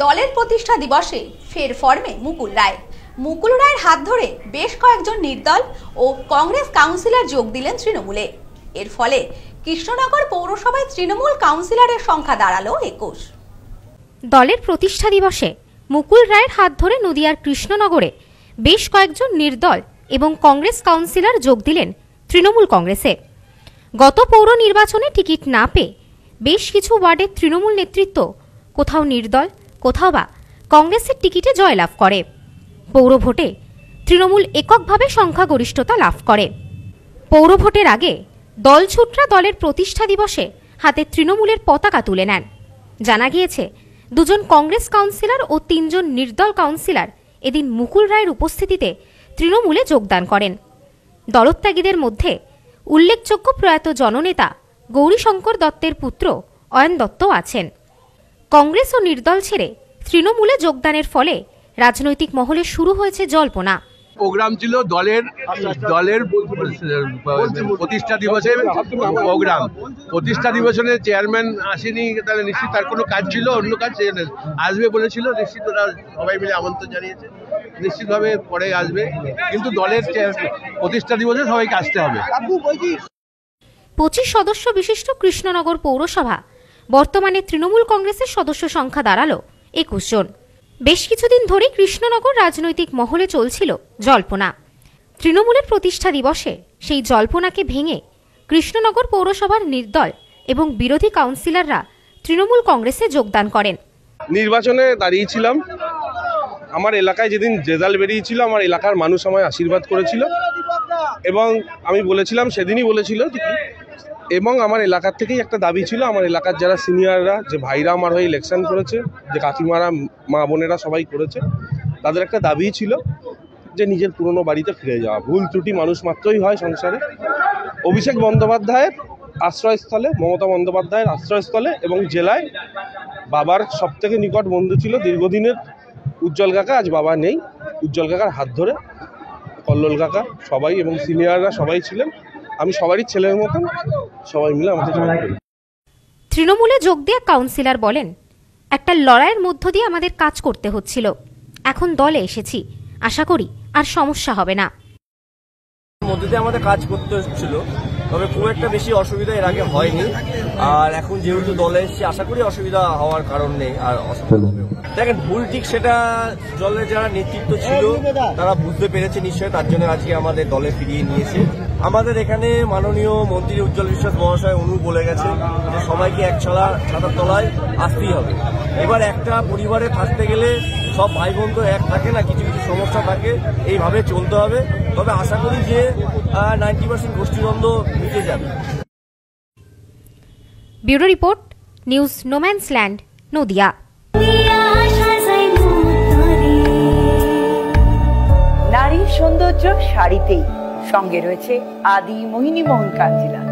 দলের প্রতিষ্ঠা দিবসে ফের ফর্মে মুকুল রায়। মুকুল রায়ের হাত ধরে বেশ কয়েকজন নির্দল ও কংগ্রেস কাউন্সিলর যোগ দিলেন তৃণমূলে। এর ফলে কৃষ্ণনগর পৌরসভায় তৃণমূল কাউন্সিলরের সংখ্যা দাঁড়াল একুশ। দলের প্রতিষ্ঠা দিবসে মুকুল রায়ের হাত ধরে নদিয়ার কৃষ্ণনগরে বেশ কয়েকজন নির্দল এবং কংগ্রেস কাউন্সিলর যোগ দিলেন তৃণমূল কংগ্রেসে। গত পৌর নির্বাচনে টিকিট না পেয়ে বেশ কিছু ওয়ার্ডের তৃণমূল নেতৃত্ব, কোথাও নির্দল কোথাও বা কংগ্রেসের টিকিটে জয়লাভ করে। পৌর ভোটে তৃণমূল এককভাবে সংখ্যাগরিষ্ঠতা লাভ করে। পৌর ভোটের আগে দলছুটরা দলের প্রতিষ্ঠা দিবসে হাতে তৃণমূলের পতাকা তুলে নেন। জানা গিয়েছে, দুজন কংগ্রেস কাউন্সিলর ও তিনজন নির্দল কাউন্সিলর এদিন মুকুল রায়ের উপস্থিতিতে তৃণমূলে যোগদান করেন। দলত্যাগীদের মধ্যে উল্লেখযোগ্য প্রয়াত জননেতা গৌরীশঙ্কর দত্তের পুত্র অয়ন দত্ত আছেন। কংগ্রেস ও নির্দল ছেড়ে তৃণমূলে যোগদানের ফলে রাজনৈতিক মহলে শুরু হয়েছে জল্পনা। প্রোগ্রাম ছিল দলের দলের প্রতিষ্ঠা দিবসের প্রোগ্রাম। প্রতিষ্ঠা দিবসের চেয়ারম্যান আসেনি তাহলে নিশ্চিত তার কোনো কাজ ছিল অন্য কাজ আসবে বলেছিল নিশ্চিত ওরা সবাই মিলে আমন্ত্রণ জানিয়েছে। নিশ্চিতভাবে পরে আসবে কিন্তু দলের প্রতিষ্ঠা দিবসে সবাইকে আসতে হবে। পঁচিশ সদস্য বিশিষ্ট কৃষ্ণনগর পৌরসভা বর্তমানে তৃণমূল কংগ্রেসের সদস্য সংখ্যা দাঁড়াল। একুশ জন। বেশ কিছুদিন ধরে কৃষ্ণনগর রাজনৈতিক মহলে চলছিল জল্পনা। তৃণমূলের প্রতিষ্ঠা দিবসে সেই জল্পনাকে ভেঙে কৃষ্ণনগর পৌরসভার নির্দল এবং বিরোধী কাউন্সিলররা তৃণমূল কংগ্রেসে যোগদান করেন। নির্বাচনে দাঁড়িয়েছিলাম। আমার এলাকায় যেদিন রেজাল্ট বেরিয়েছিল, আমার এলাকার মানুষ আমায় আশীর্বাদ করেছিল। এবং আমি বলেছিলাম, সেদিনই বলেছিল এবং আমার এলাকার থেকেই একটা দাবি ছিল, আমার এলাকার যারা সিনিয়ররা, যে ভাইরা আমার হয়ে ইলেকশন করেছে, যে কাকিমারা, মা বোনেরা সবাই করেছে, তাদের একটা দাবি ছিল যে নিজের পুরনো বাড়িতে ফিরে যাওয়া। ভুল ত্রুটি মানুষ মাত্রই হয় সংসারে। অভিষেক বন্দ্যোপাধ্যায়ের আশ্রয়স্থলে, মমতা বন্দ্যোপাধ্যায়ের আশ্রয়স্থলে এবং জেলায় বাবার সব থেকে নিকট বন্ধু ছিল দীর্ঘদিনের উজ্জ্বল কাকা, আজ বাবা নেই। উজ্জ্বল কাকার হাত ধরে কল্লোল কাকা সবাই এবং সিনিয়ররা সবাই ছিলেন। আমি সবারই ছেলের মতন। সবাই মিলে করি তৃণমূলে যোগ দেওয়া কাউন্সিলর বলেন একটা লড়াইয়ের মধ্য দিয়ে আমাদের কাজ করতে হচ্ছিল। এখন দলে এসেছি। আশা করি আর সমস্যা হবে না। মধ্যে দিয়ে আমাদের কাজ করতে হচ্ছিল তবে খুব একটা বেশি অসুবিধা এর আগে হয়নি। আর এখন যেহেতু দলে এসেছি আশা করি অসুবিধা হওয়ার কারণ নেই আর অসুবিধা দেখেন ভুল ঠিক সেটা দলের যারা নেতৃত্ব ছিল তারা বুঝতে পেরেছে নিশ্চয়ই তার জন্য আজকে আমাদের দলে ফিরিয়ে নিয়েছে। আমাদের এখানে মাননীয় মন্ত্রী উজ্জ্বল বিশ্বাস মহাশয় অনু বলে গেছে যে সবাইকে এক ছলা ছাতার তলায় আসতেই হবে। এবার একটা পরিবারে থাকতে গেলে সব ভাই বোন তো এক থাকে না কিছু কিছু সমস্যা থাকে এইভাবে চলতে হবে। তবে আশা করি যে নাইনটি পার্সেন্ট গোষ্ঠীদ্বন্দ্ব মিটে যাবে। Bureau report news no man's land Nadia. নারীর সৌন্দর্য শাড়িতেই সঙ্গে রয়েছে আদি মোহিনী মোহন কাঞ্জিলা